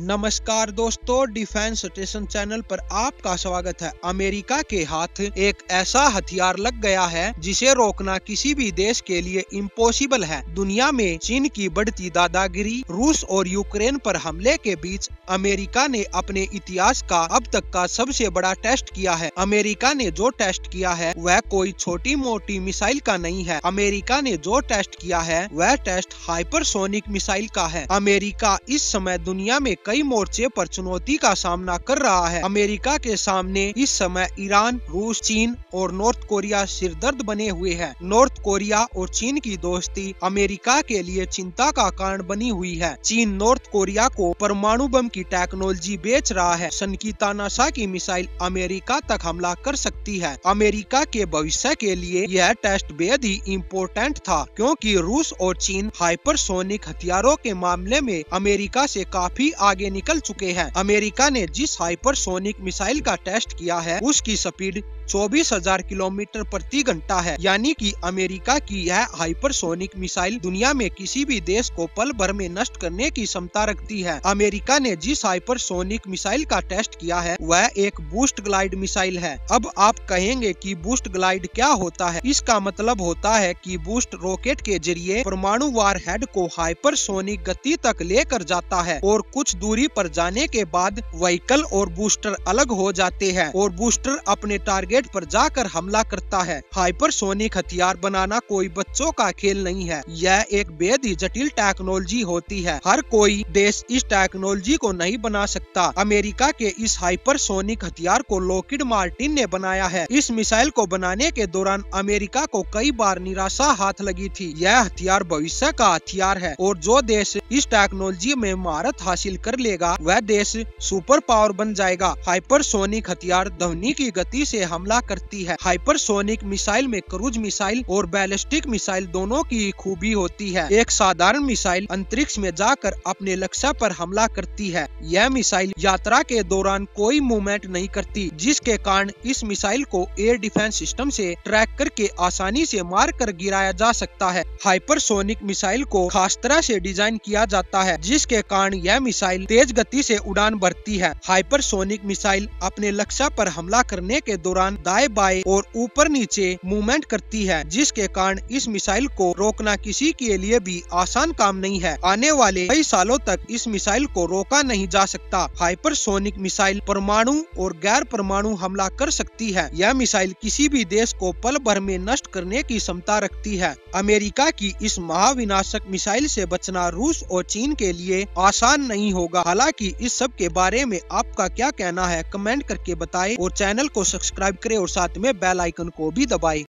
नमस्कार दोस्तों defence station channel पर आपका स्वागत है। अमेरिका के हाथ एक ऐसा हथियार लग गया है, जिसे रोकना किसी भी देश के लिए इम्पॉसिबल है। दुनिया में चीन की बढ़ती दादागिरी, रूस और यूक्रेन पर हमले के बीच अमेरिका ने अपने इतिहास का अब तक का सबसे बड़ा टेस्ट किया है। अमेरिका ने जो टेस्ट किया है, वह कोई छोटी मोटी मिसाइल का नहीं है। अमेरिका ने जो टेस्ट किया है, वह टेस्ट हाइपरसोनिक मिसाइल का है। अमेरिका इस समय दुनिया में कई मोर्चे पर चुनौती का सामना कर रहा है। अमेरिका के सामने इस समय ईरान, रूस, चीन और नॉर्थ कोरिया सिरदर्द बने हुए हैं। नॉर्थ कोरिया और चीन की दोस्ती अमेरिका के लिए चिंता का कारण बनी हुई है। चीन नॉर्थ कोरिया को परमाणु बम की टेक्नोलॉजी बेच रहा है। सन की तानाशाह की मिसाइल अमेरिका तक हमला कर सकती है। अमेरिका के भविष्य के लिए यह टेस्ट बेहद ही इम्पोर्टेंट था, क्योंकि रूस और चीन हाइपरसोनिक हथियारों के मामले में अमेरिका से काफ़ी आगे आगे निकल चुके हैं। अमेरिका ने जिस हाइपरसोनिक मिसाइल का टेस्ट किया है, उसकी स्पीड चौबीस हज़ार किलोमीटर प्रति घंटा है। यानी कि अमेरिका की यह हाइपरसोनिक मिसाइल दुनिया में किसी भी देश को पल भर में नष्ट करने की क्षमता रखती है। अमेरिका ने जिस हाइपरसोनिक मिसाइल का टेस्ट किया है, वह एक बूस्ट ग्लाइड मिसाइल है। अब आप कहेंगे कि बूस्ट ग्लाइड क्या होता है? इसका मतलब होता है कि बूस्ट रॉकेट के ज़रिए परमाणु वार हेड को हाइपरसोनिक गति तक लेकर जाता है और कुछ दूरी पर जाने के बाद व्हीकल और बूस्टर अलग हो जाते हैं और बूस्टर अपने टारगेट पर जाकर हमला करता है। हाइपरसोनिक हथियार बनाना कोई बच्चों का खेल नहीं है। यह एक बेहद ही जटिल टेक्नोलॉजी होती है। हर कोई देश इस टेक्नोलॉजी को नहीं बना सकता। अमेरिका के इस हाइपरसोनिक हथियार को लोकिड मार्टिन ने बनाया है। इस मिसाइल को बनाने के दौरान अमेरिका को कई बार निराशा हाथ लगी थी। यह हथियार भविष्य का हथियार है और जो देश इस टेक्नोलॉजी में महारत हासिल कर लेगा, वह देश सुपर पावर बन जाएगा। हाइपरसोनिक हथियार ध्वनि की गति से हमला करती है। हाइपरसोनिक मिसाइल में क्रूज मिसाइल और बैलिस्टिक मिसाइल दोनों की खूबी होती है। एक साधारण मिसाइल अंतरिक्ष में जाकर अपने लक्ष्य पर हमला करती है। यह मिसाइल यात्रा के दौरान कोई मूवमेंट नहीं करती, जिसके कारण इस मिसाइल को एयर डिफेंस सिस्टम से ट्रैक करके आसानी से मार कर गिराया जा सकता है। हाइपरसोनिक मिसाइल को खास तरह से डिज़ाइन किया जाता है, जिसके कारण यह मिसाइल तेज गति से उड़ान भरती है। हाइपरसोनिक मिसाइल अपने लक्ष्य पर हमला करने के दौरान दाएँ बाएँ और ऊपर नीचे मूवमेंट करती है, जिसके कारण इस मिसाइल को रोकना किसी के लिए भी आसान काम नहीं है। आने वाले कई सालों तक इस मिसाइल को रोका नहीं जा सकता। हाइपरसोनिक मिसाइल परमाणु और गैर परमाणु हमला कर सकती है। यह मिसाइल किसी भी देश को पल भर में नष्ट करने की क्षमता रखती है। अमेरिका की इस महाविनाशक मिसाइल से बचना रूस और चीन के लिए आसान नहीं होगा। हालाँकि इस सब के बारे में आपका क्या कहना है, कमेंट करके बताएँ और चैनल को सब्सक्राइब करें और साथ में बेल आइकन को भी दबाएँ।